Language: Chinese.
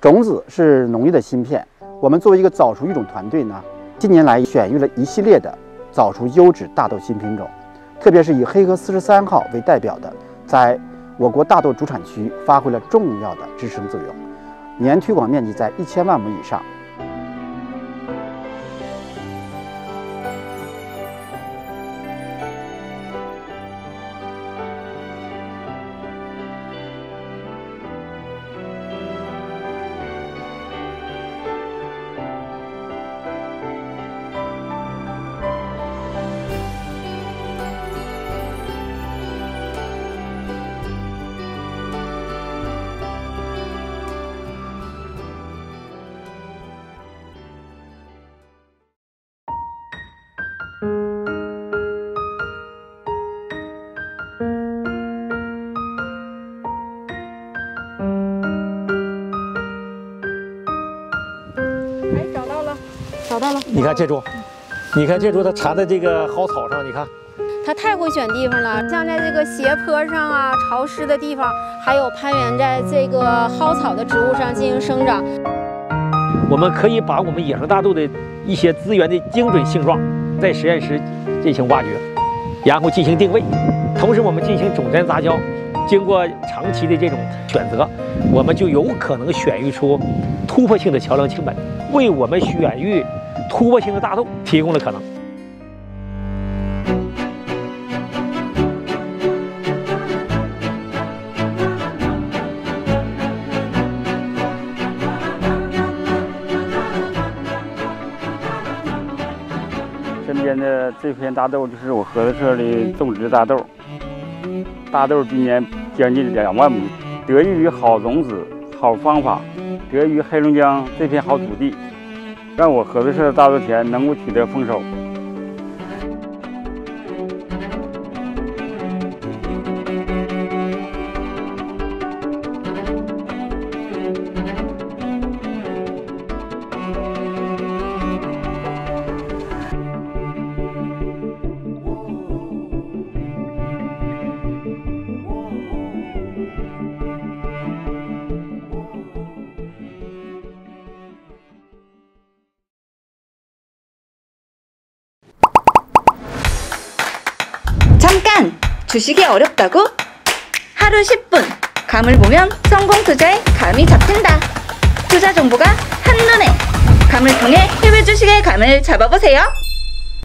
种子是农业的芯片。我们作为一个早熟育种团队呢，近年来选育了一系列的早熟优质大豆新品种，特别是以黑河四十三号为代表的，在我国大豆主产区发挥了重要的支撑作用，年推广面积在一千万亩以上。找到了，你看这株，你看这株它缠在这个蒿草上，你看，它太会选地方了，像在这个斜坡上啊、潮湿的地方，还有攀援在这个蒿草的植物上进行生长。我们可以把我们野生大豆的一些资源的精准性状，在实验室进行挖掘，然后进行定位，同时我们进行种针杂交，经过长期的这种选择，我们就有可能选育出突破性的桥梁青本，为我们选育。突破性的大豆提供了可能。身边的这片大豆就是我合作社的种植大豆，大豆今年将近两万亩，得益于好种子、好方法，得益于黑龙江这片好土地。让我合作社的大豆田能够取得丰收。 잠깐! 주식이 어렵다고? 하루 10분 감을 보면 성공 투자의 감이 잡힌다. 투자 정보가 한눈에 감을 통해 해외 주식의 감을 잡아보세요.